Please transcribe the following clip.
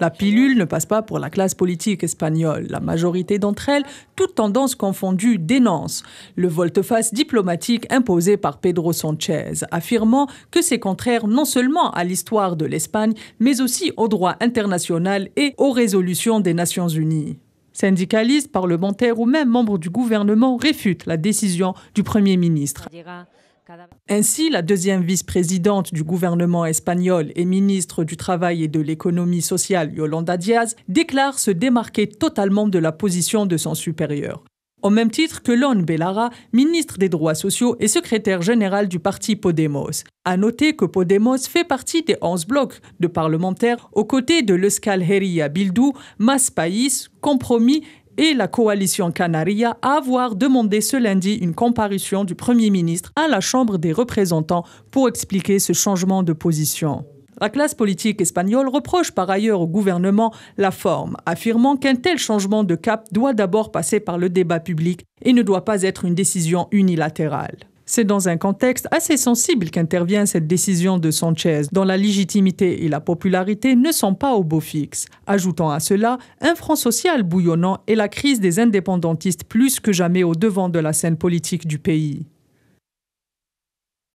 La pilule ne passe pas pour la classe politique espagnole. La majorité d'entre elles, toutes tendances confondues, dénoncent le volte-face diplomatique imposé par Pedro Sanchez, affirmant que c'est contraire non seulement à l'histoire de l'Espagne, mais aussi au droit international et aux résolutions des Nations Unies. Syndicalistes, parlementaires ou même membres du gouvernement réfutent la décision du Premier ministre. Ainsi, la deuxième vice-présidente du gouvernement espagnol et ministre du Travail et de l'économie sociale, Yolanda Diaz, déclare se démarquer totalement de la position de son supérieur au même titre que Lon Bellara, ministre des Droits sociaux et secrétaire général du parti Podemos. À noter que Podemos fait partie des 11 blocs de parlementaires aux côtés de l'Euskal Herria Bildu, Mas País, Compromis et la coalition Canaria à avoir demandé ce lundi une comparution du Premier ministre à la Chambre des représentants pour expliquer ce changement de position. La classe politique espagnole reproche par ailleurs au gouvernement la forme, affirmant qu'un tel changement de cap doit d'abord passer par le débat public et ne doit pas être une décision unilatérale. C'est dans un contexte assez sensible qu'intervient cette décision de Sanchez, dont la légitimité et la popularité ne sont pas au beau fixe. Ajoutant à cela un front social bouillonnant et la crise des indépendantistes plus que jamais au devant de la scène politique du pays.